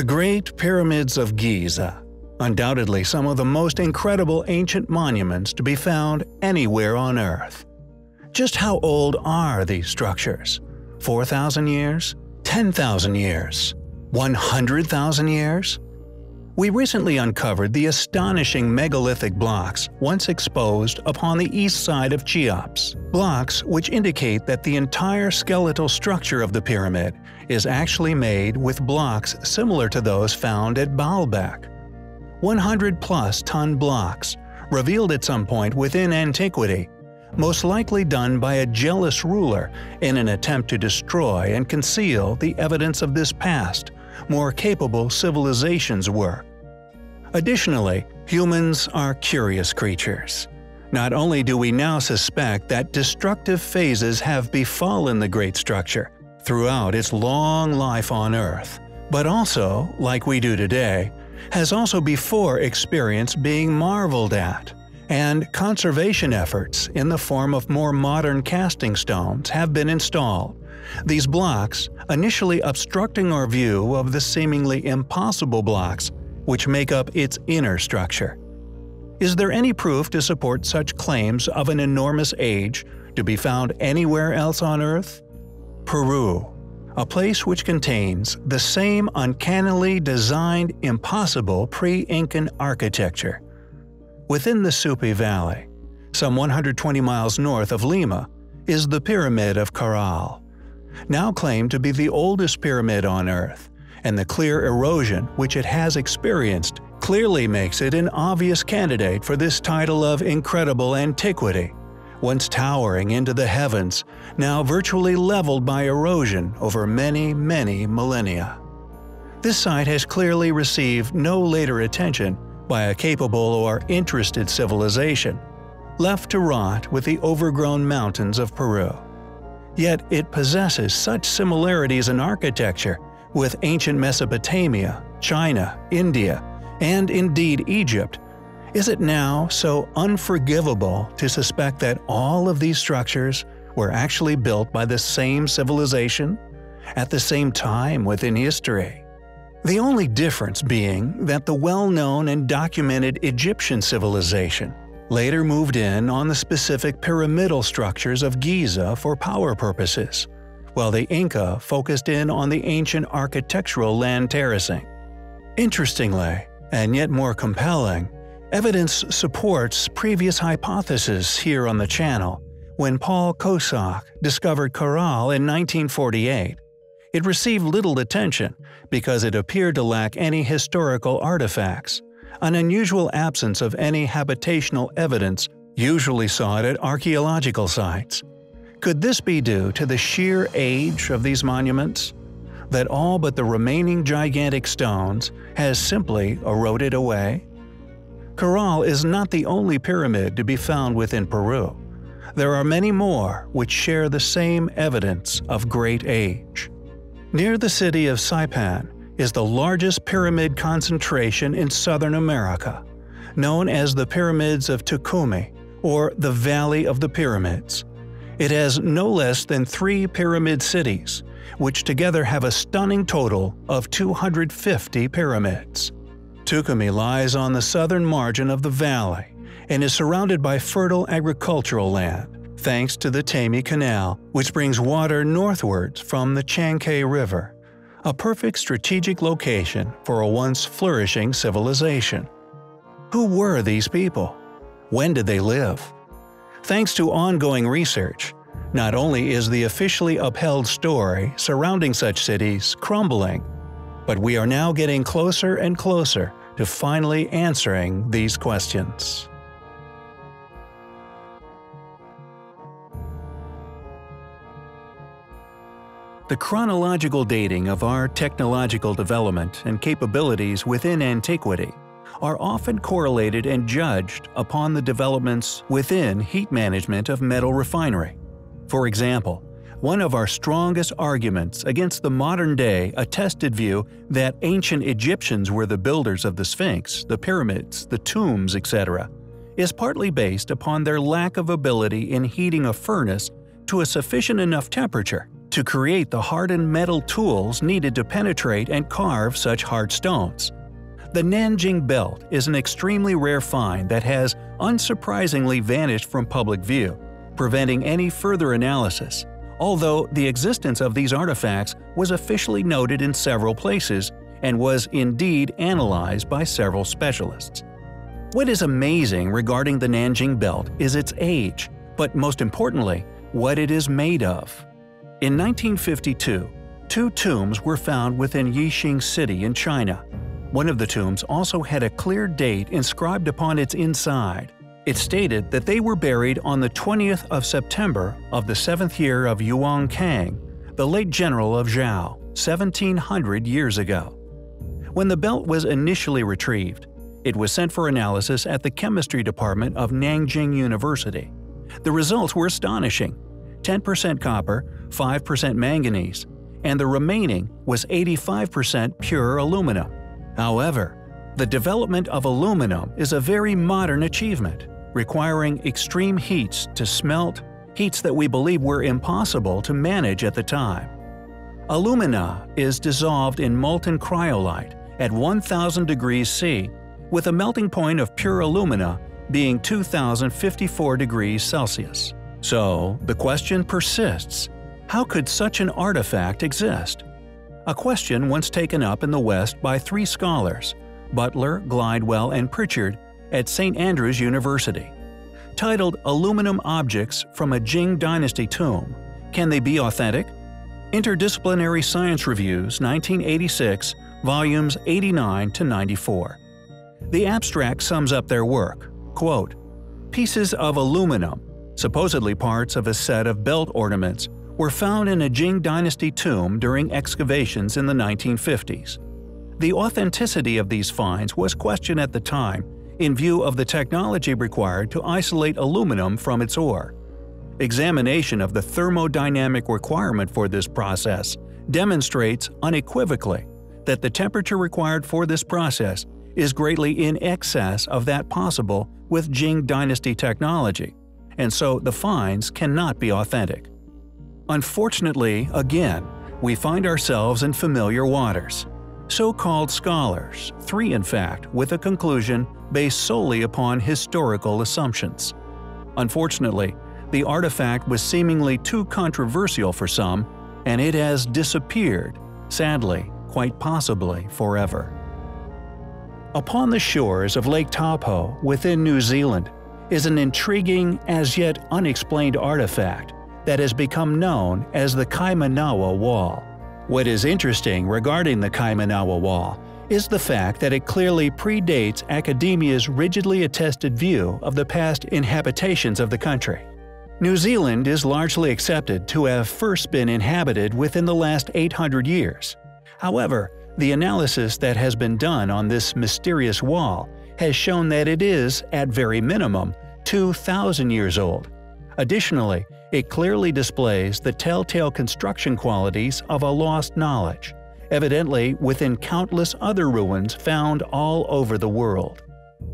The Great Pyramids of Giza undoubtedly some of the most incredible ancient monuments to be found anywhere on Earth. Just how old are these structures? 4,000 years? 10,000 years? 100,000 years? We recently uncovered the astonishing megalithic blocks once exposed upon the east side of Cheops. Blocks which indicate that the entire skeletal structure of the pyramid is actually made with blocks similar to those found at Baalbek. 100 plus ton blocks, revealed at some point within antiquity, most likely done by a jealous ruler in an attempt to destroy and conceal the evidence of this past, more capable civilization's work. Additionally, humans are curious creatures. Not only do we now suspect that destructive phases have befallen the great structure throughout its long life on Earth, but also, like we do today, has also before experienced being marveled at, and conservation efforts in the form of more modern casting stones have been installed. These blocks, initially obstructing our view of the seemingly impossible blocks which make up its inner structure. Is there any proof to support such claims of an enormous age to be found anywhere else on Earth? Peru a place which contains the same uncannily designed impossible pre-Incan architecture. Within the Supe Valley, some 120 miles north of Lima, is the Pyramid of Caral, now claimed to be the oldest pyramid on Earth, and the clear erosion which it has experienced clearly makes it an obvious candidate for this title of incredible antiquity once towering into the heavens, now virtually leveled by erosion over many, many millennia. This site has clearly received no later attention by a capable or interested civilization, left to rot with the overgrown mountains of Peru. Yet it possesses such similarities in architecture with ancient Mesopotamia, China, India, and indeed Egypt is it now so unforgivable to suspect that all of these structures were actually built by the same civilization, at the same time within history? The only difference being that the well-known and documented Egyptian civilization later moved in on the specific pyramidal structures of Giza for power purposes, while the Inca focused in on the ancient architectural land terracing. Interestingly, and yet more compelling, Evidence supports previous hypotheses here on the channel. When Paul Kosok discovered Caral in 1948, it received little attention because it appeared to lack any historical artifacts, an unusual absence of any habitational evidence usually sought at archaeological sites. Could this be due to the sheer age of these monuments? That all but the remaining gigantic stones has simply eroded away? Caral is not the only pyramid to be found within Peru. There are many more which share the same evidence of great age. Near the city of Saipan is the largest pyramid concentration in Southern America, known as the Pyramids of Túcume or the Valley of the Pyramids. It has no less than three pyramid cities, which together have a stunning total of 250 pyramids. Túcume lies on the southern margin of the valley and is surrounded by fertile agricultural land, thanks to the Taymi Canal, which brings water northwards from the Chancay River, a perfect strategic location for a once flourishing civilization. Who were these people? When did they live? Thanks to ongoing research, not only is the officially upheld story surrounding such cities crumbling, but we are now getting closer and closer to finally answering these questions. The chronological dating of our technological development and capabilities within antiquity are often correlated and judged upon the developments within heat management of metal refinery. For example, one of our strongest arguments against the modern-day attested view that ancient Egyptians were the builders of the Sphinx, the pyramids, the tombs, etc., is partly based upon their lack of ability in heating a furnace to a sufficient enough temperature to create the hardened metal tools needed to penetrate and carve such hard stones. The Nanjing Belt is an extremely rare find that has unsurprisingly vanished from public view, preventing any further analysis, although the existence of these artifacts was officially noted in several places and was indeed analyzed by several specialists. What is amazing regarding the Nanjing Belt is its age, but most importantly, what it is made of. In 1952, two tombs were found within Yixing City in China. One of the tombs also had a clear date inscribed upon its inside. It stated that they were buried on the 20th of September of the seventh year of Yuan Kang, the late general of Zhao, 1700 years ago. When the belt was initially retrieved, it was sent for analysis at the chemistry department of Nanjing University. The results were astonishing 10% copper, 5% manganese, and the remaining was 85% pure aluminum. However, the development of aluminum is a very modern achievement, requiring extreme heats to smelt, heats that we believe were impossible to manage at the time. Alumina is dissolved in molten cryolite at 1000 degrees C, with a melting point of pure alumina being 2054 degrees Celsius. So, the question persists how could such an artifact exist? A question once taken up in the West by three scholars Butler, Glidewell, and Pritchard at St. Andrews University. Titled Aluminum Objects from a Jing Dynasty Tomb Can They Be Authentic? Interdisciplinary Science Reviews, 1986, volumes 89 to 94. The abstract sums up their work. Quote, Pieces of aluminum, supposedly parts of a set of belt ornaments, were found in a Jing Dynasty tomb during excavations in the 1950s. The authenticity of these finds was questioned at the time in view of the technology required to isolate aluminum from its ore. Examination of the thermodynamic requirement for this process demonstrates unequivocally that the temperature required for this process is greatly in excess of that possible with Jing Dynasty technology, and so the finds cannot be authentic. Unfortunately, again, we find ourselves in familiar waters. So-called scholars, three in fact, with a conclusion based solely upon historical assumptions. Unfortunately, the artifact was seemingly too controversial for some, and it has disappeared, sadly, quite possibly forever. Upon the shores of Lake Taupo within New Zealand is an intriguing, as yet unexplained artifact that has become known as the Kaimanawa Wall. What is interesting regarding the Kaimanawa Wall is the fact that it clearly predates academia's rigidly attested view of the past inhabitations of the country. New Zealand is largely accepted to have first been inhabited within the last 800 years. However, the analysis that has been done on this mysterious wall has shown that it is, at very minimum, 2,000 years old. Additionally, it clearly displays the telltale construction qualities of a lost knowledge, evidently within countless other ruins found all over the world.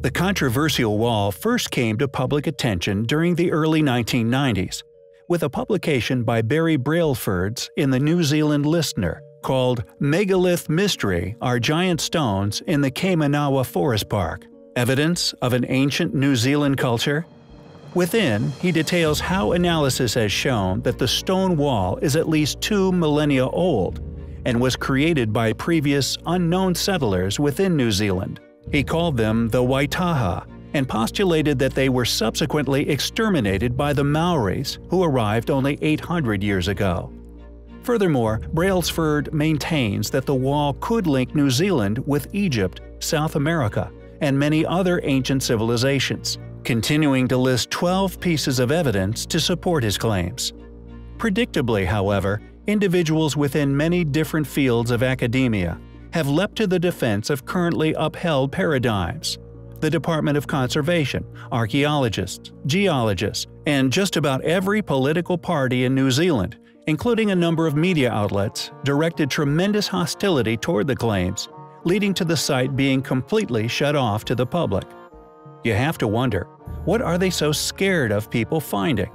The controversial wall first came to public attention during the early 1990s, with a publication by Barry Brailsford's in the New Zealand Listener called Megalith Mystery are giant stones in the Kaimanawa Forest Park, evidence of an ancient New Zealand culture? Within, he details how analysis has shown that the stone wall is at least two millennia old and was created by previous unknown settlers within New Zealand. He called them the Waitaha and postulated that they were subsequently exterminated by the Maoris who arrived only 800 years ago. Furthermore, Brailsford maintains that the wall could link New Zealand with Egypt, South America, and many other ancient civilizations, continuing to list 12 pieces of evidence to support his claims. Predictably, however, individuals within many different fields of academia have leapt to the defense of currently upheld paradigms. The Department of Conservation, archaeologists, geologists, and just about every political party in New Zealand including a number of media outlets, directed tremendous hostility toward the claims, leading to the site being completely shut off to the public. You have to wonder, what are they so scared of people finding?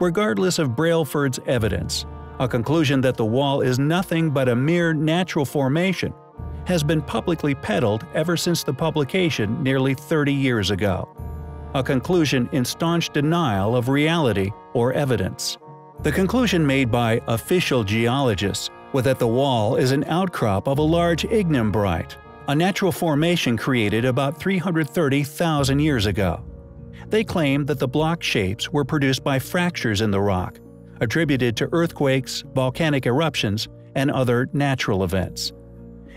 Regardless of Brailsford's evidence, A conclusion that the wall is nothing but a mere natural formation has been publicly peddled ever since the publication nearly 30 years ago. A conclusion in staunch denial of reality or evidence. The conclusion made by official geologists was that the wall is an outcrop of a large ignimbrite, a natural formation created about 330,000 years ago. They claim that the block shapes were produced by fractures in the rock, attributed to earthquakes, volcanic eruptions, and other natural events.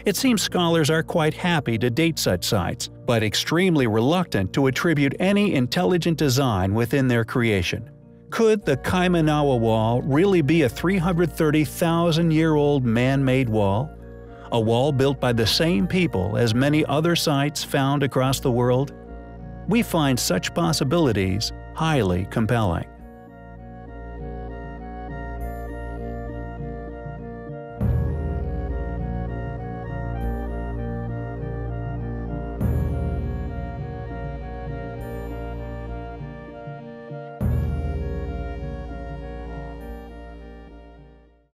It seems scholars are quite happy to date such sites, but extremely reluctant to attribute any intelligent design within their creation. Could the Kaimanawa Wall really be a 330,000 year old man made wall? A wall built by the same people as many other sites found across the world? We find such possibilities highly compelling.